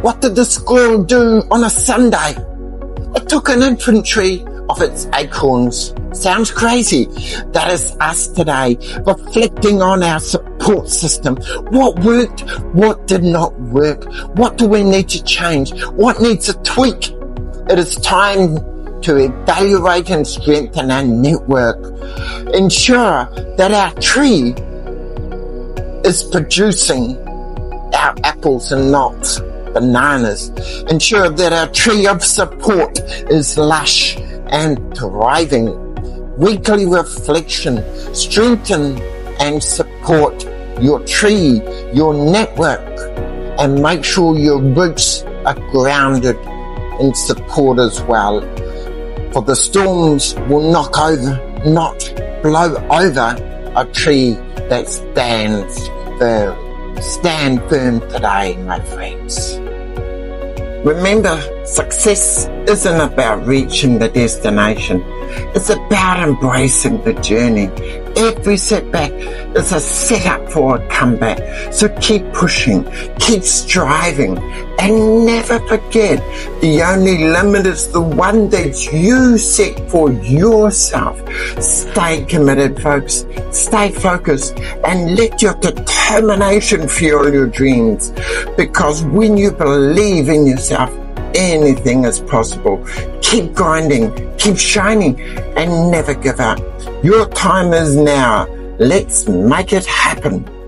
What did the squirrel do on a Sunday? It took an infantry of its acorns. Sounds crazy. That is us today, reflecting on our support system. What worked? What did not work? What do we need to change? What needs a tweak? It is time to evaluate and strengthen our network. Ensure that our tree is producing our apples and not bananas. Ensure that our tree of support is lush and thriving. Weekly reflection, strengthen and support your tree, your network, and make sure your roots are grounded in support as well. For the storms will knock over, not blow over a tree that stands firm. Stand firm today, my friends. Remember, success isn't about reaching the destination. It's about embracing the journey. Every setback is a setup for a comeback. So keep pushing, keep striving, and never forget the only limit is the one that you set for yourself. Stay committed, folks. Stay focused and let your determination fuel your dreams. Because when you believe in yourself, anything is possible. Keep grinding, keep shining, and never give up. Your time is now. Let's make it happen.